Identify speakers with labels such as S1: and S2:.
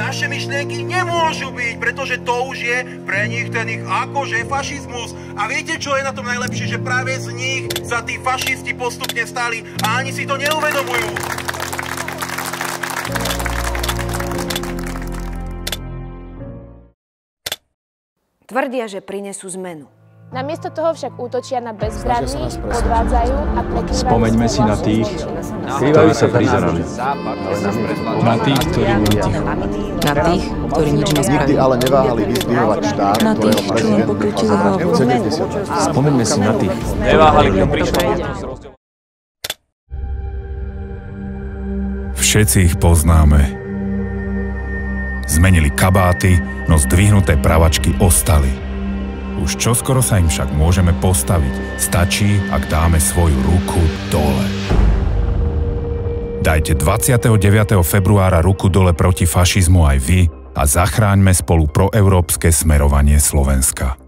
S1: naše myšlienky nemôžu byť, pretože to už je pre nich ten ich akože fašizmus. A viete, čo je na tom najlepšie? Že práve z nich sa tí fašisti postupne stali a ani si to neuvedomujú.
S2: Tvrdia, že prinesú zmenu.
S3: Namiesto toho však útočia na bezbranných, podvádzajú a prekrývajú
S4: Spomeňme si na tých, ktorí sa prizerali. Na tých, ktorí boli ticho.
S5: Na tých, ktorí nič
S6: Nikdy
S5: nespravili.
S6: ale neváhali vyzdvihovať štát,
S5: Na tých,
S6: ktorého
S5: čo len pokrútili hlavu.
S6: prezident 70
S4: Spomeňme si na tých,
S7: Neváhali, kto prišiel.
S8: Všetci ich poznáme. Zmenili kabáty, no zdvihnuté pravačky ostali. Už čoskoro sa im však môžeme postaviť. Stačí, ak dáme svoju ruku dole. Dajte 29. februára ruku dole proti fašizmu aj vy a zachráňme spolu proeurópske smerovanie Slovenska.